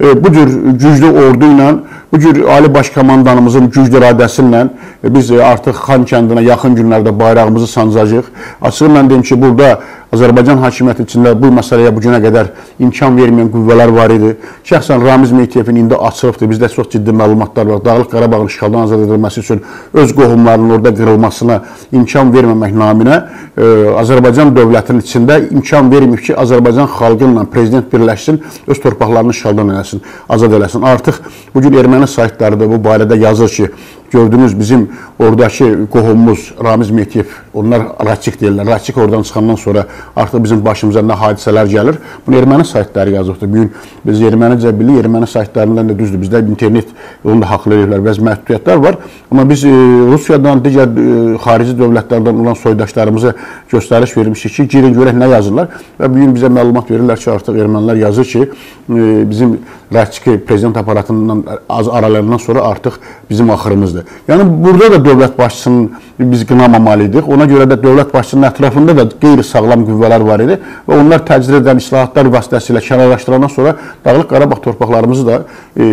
bu cür güclü ordu ilə, bu cür Ali Baş Komandanımızın güclü iradəsi ilə biz artıq Xan kəndinə yaxın günlərdə bayrağımızı sancacağıq. Açığı mən deyim ki, burada Azərbaycan hakimiyyəti içində bu məsələyə bu günə qədər imkan verməyən qüvvələr var idi. Şəxsən Ramiz Meytiyevin indi açılıbdır. Bizdə çox ciddi məlumatlar var. Dağlıq Qarabağın işğaldan azad edilməsi üçün öz qohumlarının orada qırılmasına imkan verməmək naminə e, Azərbaycan dövlətinin içində imkan verməyib ki, Azərbaycan xalqı ilə prezident birləşsin, öz torpaqlarını işğaldan eləsin, azad eləsin. Artıq bu gün erməni saytları da bu barədə yazır ki, gördünüz bizim oradakı qohumumuz Ramiz Metiyev, onlar Raçik deyirlər. Raçik oradan çıxandan sonra artıq bizim başımıza nə hadisələr gəlir. Bunu erməni saytları yazıbdır. Bu gün biz ermənicə bilik, erməni saytlarından da düzdür. Bizdə internet onu da haqlı edirlər, bəzi məhdudiyyətlər var. Amma biz e, Rusiyadan, digər e, xarici dövlətlərdən olan soydaşlarımıza göstəriş vermişik ki, girin görək nə yazırlar və bu gün bizə məlumat verirlər ki, artıq ermənilər yazır ki, e, bizim Raçiki prezident aparatından az aralarından sonra artıq bizim axırımızdır. Yəni burada da dövlət başçısının biz qınamamalıyıq. Ona görə də dövlət başçısının ətrafında da qeyri-sağlam qüvvələr var idi və onlar təcrid edən islahatlar vasitəsilə kənarlaşdırandan sonra Dağlıq Qarabağ torpaqlarımızı da e,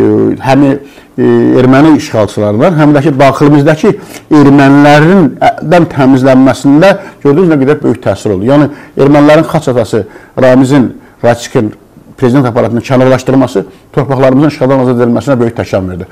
həm e, erməni işğalçılarından, həm də ki daxilimizdəki ermənilərindən təmizlənməsində gördüyünüz nə qədər böyük təsir oldu. Yəni ermənilərin xaç atası Ramizin Raçikin prezident aparatının kənarlaşdırılması torpaqlarımızın işğaldan azad edilməsinə böyük təkan verdi.